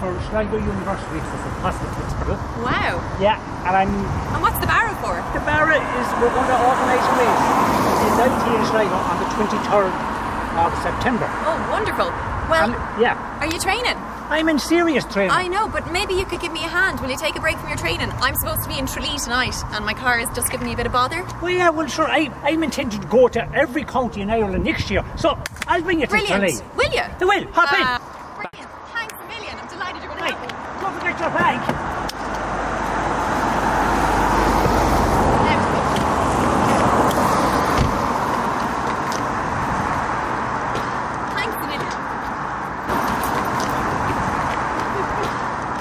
for Sligo University for the hospital principal. Wow. Yeah, and I'm And what's the barrow for? the Barra is we're going to organise a race in IT in Sligo on the 23rd of September. Oh, wonderful. Well, And yeah, are you training? I'm in serious training. I know, but maybe you could give me a hand. Will you take a break from your training? I'm supposed to be in Tralee tonight, and my car is just giving me a bit of bother. Well, yeah, well, sure. I, I'm intending to go to every county in Ireland next year, so I'll bring you to Brilliant. Tralee. Will you? I will. Hop in. Uh, brilliant. Thanks a million. I'm delighted you're going to Right, help me. don't forget your bag.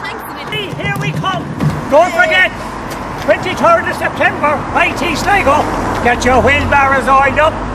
Thanks a million. Here we come. Don't forget, 23rd of September, IT Sligo. Get your wheelbarrows oiled up